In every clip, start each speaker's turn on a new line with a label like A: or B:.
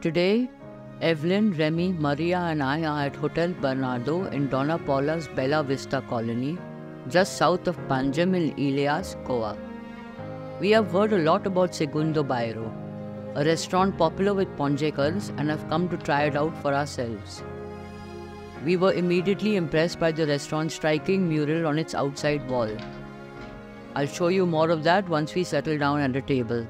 A: Today, Evelyn, Remy, Maria, and I are at Hotel Bernardo in Dona Paula's Bella Vista colony, just south of Panjim in Ilhas, Goa. We have heard a lot about Segundo Bairro, a restaurant popular with Ponjecars, and have come to try it out for ourselves. We were immediately impressed by the restaurant's striking mural on its outside wall. I'll show you more of that once we settle down at a table.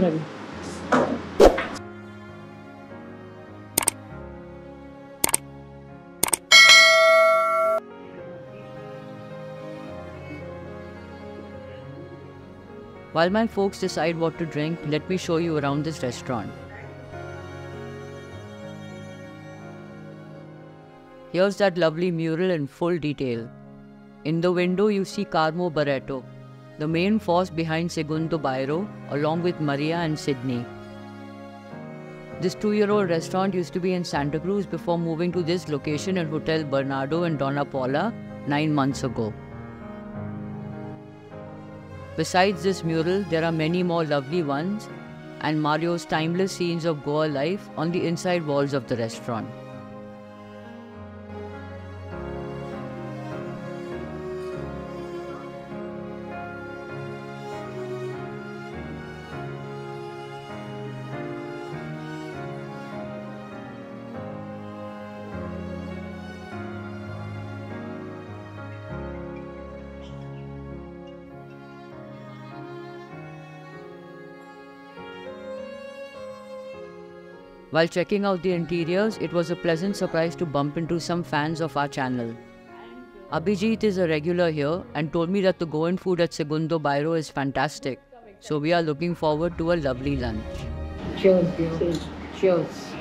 A: Ravi. While my folks decide what to drink, let me show you around this restaurant. Here's that lovely mural in full detail. In the window, you see Carmo Baretto, the main force behind Segundo Bairro, along with Maria and Sydney. This two year old restaurant used to be in Santa Cruz before moving to this location at Hotel Bernardo in Dona Paula nine months ago. Besides this mural, there are many more lovely ones and Mario's timeless scenes of Goa life on the inside walls of the restaurant. While checking out the interiors, it was a pleasant surprise to bump into some fans of our channel. Abhijeet is a regular here and told me that the Goan food at Segundo Bairro is fantastic. So we are looking forward to a lovely lunch.
B: Cheers, dear. Cheers.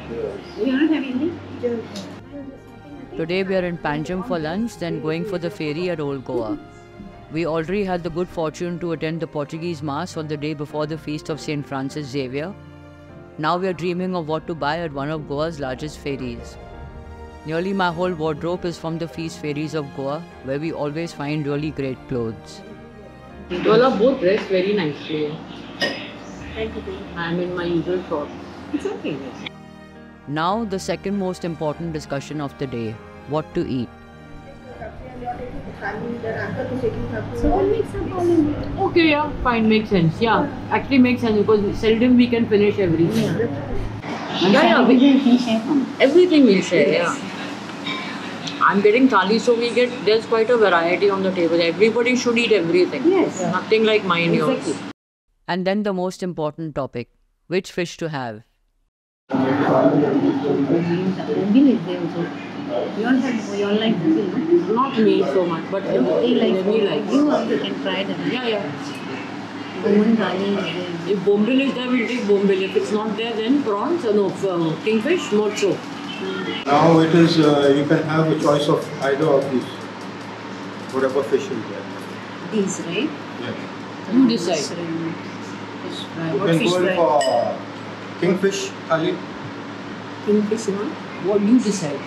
B: You are not having any?
A: Today we are in Panjim for lunch, then going for the feri at Old Goa. We already had the good fortune to attend the Portuguese Mass on the day before the feast of St. Francis Xavier. Now we are dreaming of what to buy at one of Goa's largest feris. Nearly my whole wardrobe is from the feast feris of Goa, where we always find really great clothes. You all are both dressed very nicely.
B: Thank you.
A: I'm in my usual shorts.
B: It's okay.
A: Now, the second most important discussion of the day what to eat.
B: So we'll make some Holland.
A: Okay, yeah, fine, makes sense. Yeah, actually makes sense because seldom we can finish everything. Yeah, yeah, we, everything we'll share. Yeah. I'm getting thali, so we get there's quite a variety on the table. Everybody should eat everything.
B: Yes.
A: Nothing like mine yours.
B: Exactly.
A: And then the most important topic: which fish to have.
B: Bombil is there. You all have, you all like bombil, no?
A: Not me so much, but
B: They like
A: me like.
B: You also can try them.
A: Yeah, yeah.
B: Goan is there.
A: If bombil is there, we'll take bombil. If it's not there, then prawns. Uh, no, uh, kingfish, mocho.
C: Now it is, uh, you can have a choice of either of these, whatever fish is there.
B: These, right?
C: Yeah.
A: You decide.
B: Fish fry.
C: You
B: What
C: can
B: fish
C: go
B: fry?
C: for kingfish thali.
B: Kingfish, no?
A: What you decide?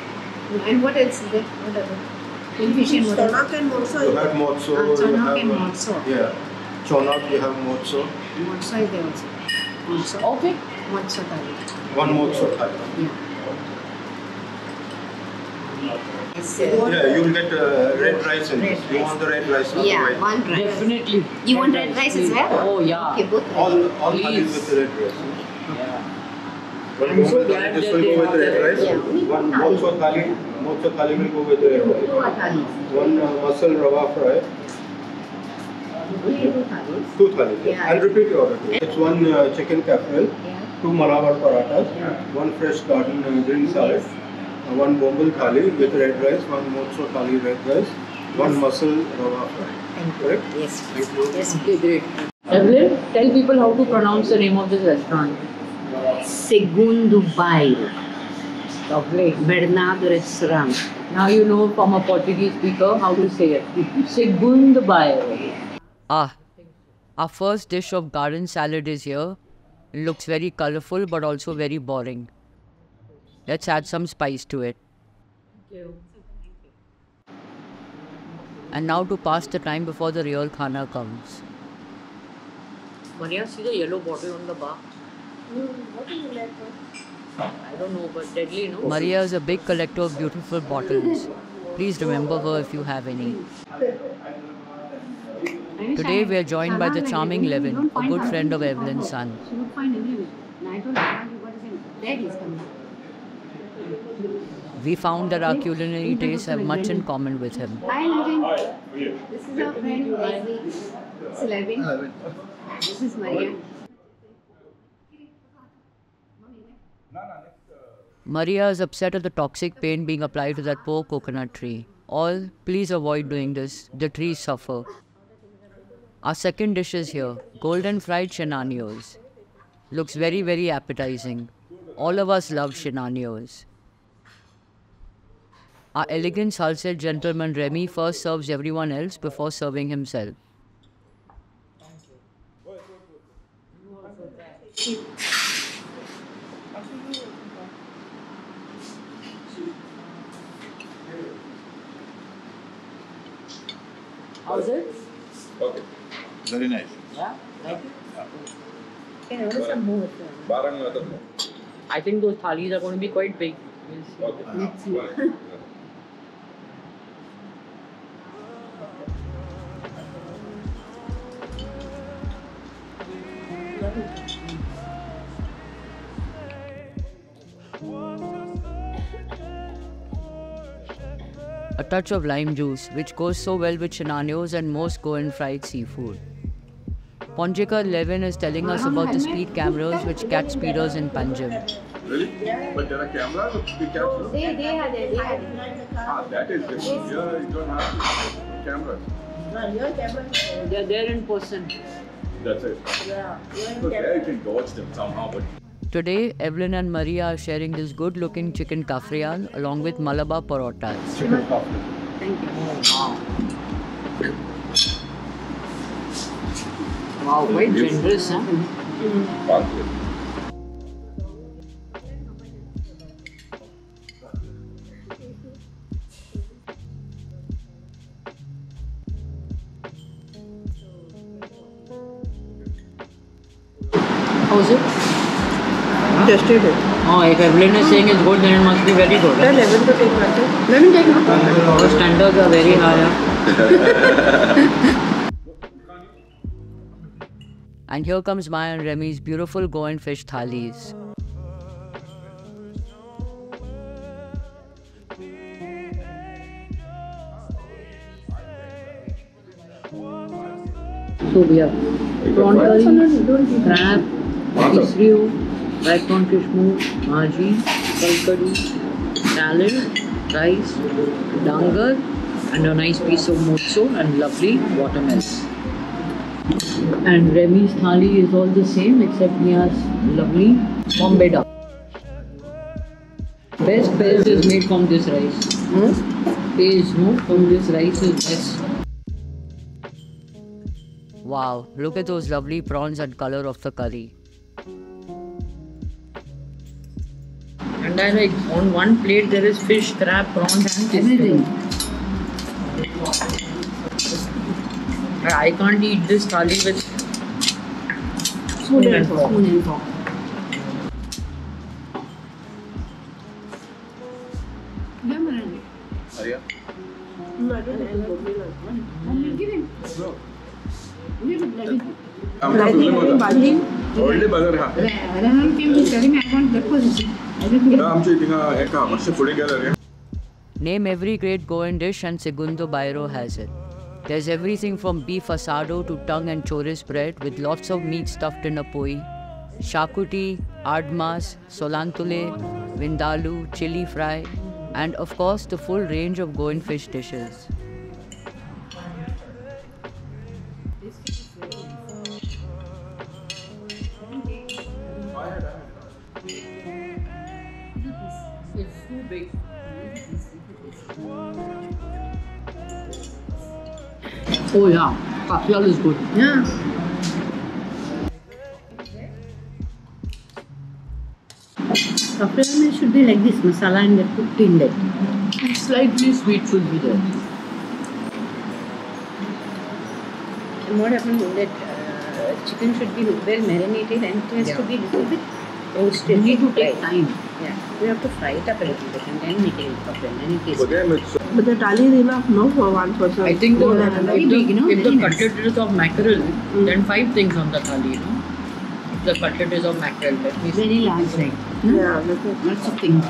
B: And what else is there? What other? Kingfish and what?
D: Chonak and also
C: You have mozzo.
B: Ah,
C: you
B: chonak
C: have,
B: and mozzo.
C: Yeah. Chonak, you have mozzo.
B: Mozzo is there also. Mozzo.
A: Okay.
B: Mozzo thali.
C: One mozzo thali.
B: Yeah.
C: Yeah, you'll get uh, red rice in
B: Red
C: this. You
B: rice.
C: want the red rice? not the
B: Yeah,
C: white?
B: one rice.
A: Definitely.
B: You want red rice as well?
A: Oh yeah.
B: Okay, both.
C: All, all
A: Please.
C: thalis with the red rice.
A: Yeah.
C: One
A: I'm so glad that
C: will
A: they
C: go with
A: have
C: red
A: that.
C: rice.
B: Yeah,
C: One
B: one thali.
C: mozzo thali, will go with the red rice.
B: Two are thalis.
C: One uh, mussel rava fry.
B: Two thalis. Yeah.
C: I'll repeat your order. It's one uh, chicken casserole,
B: Yeah.
C: two malabar parathas,
B: Yeah.
C: one fresh garden uh, green salad, uh, one bombil thali with red rice, one mozzo thali red rice, one mussel rava fry.
B: Thank you.
C: Correct?
B: Yes.
C: Thank you.
B: Yes.
A: Okay, great. Evelyn, tell people how to pronounce the name of this restaurant.
B: Segundo bairro.
A: Lovely.
B: Bernardo restaurant.
A: Now you know from a Portuguese speaker how to say it. Segundo bairro. Ah, our first dish of garden salad is here. It looks very colorful but also very boring. Let's add some spice to it. And now to pass the time before the real khana comes. Maria, see the yellow bottle on the bar? I don't know, but deadly, no? Maria is a big collector of beautiful bottles. Please remember her if you have any. Today we are joined by the charming Levin, a good friend of Evelyn's son.
B: She would find everywhere. I told her, "Auntie, what is it? Dad is coming.
A: We found that our culinary tastes have much in common with him.
B: Hi, Levin. This is our friend Leslie. This is Levin. This is Maria.
A: Maria is upset at the toxic paint being applied to that poor coconut tree. All, please avoid doing this. The trees suffer. Our second dish is here golden fried shenanios. Looks very, very appetizing. All of us love shenanios. Our elegant salsa gentleman Remy first serves everyone else before serving himself. How's it?
D: Okay. Very nice.
A: Yeah, like it?
B: Can I order some more?
D: Barang atau
A: I think those thalis are going to be quite big. We'll see.
D: Okay.
B: Let's see.
A: A touch of lime juice, which goes so well with shenanios and most Goan fried seafood. Ponjika Levin is telling us about the speed cameras which catch speeders in Panjim.
D: Really? But there are cameras of the capsule.
B: They, they are there. They are there.
D: Ah, that is different. Here you don't have cameras. No, your cameras.
A: They're there in person.
D: That's it. Yeah. So there you can dodge them somehow, but
A: Today, Evelyn and Maria are sharing this good looking chicken cafreal along with Malabar parotas.
D: chicken coffee.
B: Thank you.
A: Wow, quite
D: Yes.
A: generous, huh?
D: Pathway.
A: How's it?
E: Tested it.
A: Oh, if Evelyn is saying it's good, then it must be very good.
E: Tell Evan to take water. Let me take now.
A: Uh, our standards are very high. and here comes Maya and Remy's beautiful Goan fish thalis. So we have prawn curry, crab, fish reel, fried prawn fish move, bhaji, kalkadi, salad, rice, dangar, and a nice piece of mozzo and lovely watermelon. And Remy's thali is all the same except he has lovely Bombay duck. Best pez is made from this rice. Hmm? Pez, no, from this rice is best. Wow, look at those lovely prawns and color of the curry. And I like on one plate there is fish, crab, prawns, and
B: Everything.
A: I can't eat this thali with
B: Spoon and fork. Spoon and fork. Maran.
D: Maria?
B: And you give him. Bloody.
D: I'm
E: I think having bhaji.
D: Already बघा हा.
B: Rahan came to telling me I want that
A: Name every great Goan dish and Segundo Bairro has it. There's everything from beef asado to tongue and chorizo bread with lots of meat stuffed in a poi, xacuti, admas, solantule, vindaloo, chili fry, and of course the full range of Goan fish dishes. Oh yeah, cafreal is good.
B: Yeah. Kafriya should be like this, masala and they cooked in that.
A: Slightly sweet should be there.
B: And what happened is that uh, chicken should be well marinated and it has to be a little bit roasted.
A: You need to take time.
B: Yeah, we have to fry it up a little bit and then make it up and then it tastes.
C: For them, it's
E: But the thali is enough, no, for one person.
A: I think the,
E: More
A: if the,
E: enough.
B: Very big, no?
A: if the
B: Very nice.
A: cutlet is of mackerel, hmm. then five things on the thali, you know. If the cutlet is of mackerel, let me see.
B: Very large, right? Hmm?
E: Yeah, that's it.
B: Lots of things.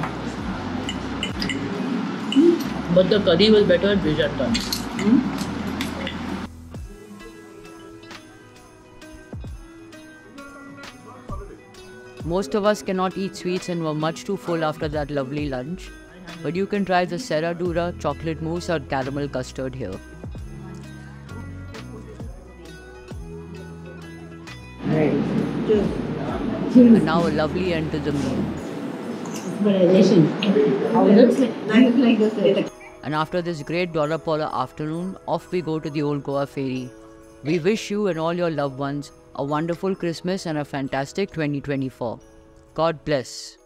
A: But the curry was better at Vijayanthan. Hmm? Most of us cannot eat sweets and were much too full after that lovely lunch. But you can try the Serradura chocolate mousse or caramel custard here. And now a lovely end to the meal.
B: How is it? Like, like this.
A: And after this great Dona Paula afternoon, off we go to the Old Goa Feri. We wish you and all your loved ones a wonderful Christmas and a fantastic 2024. God bless.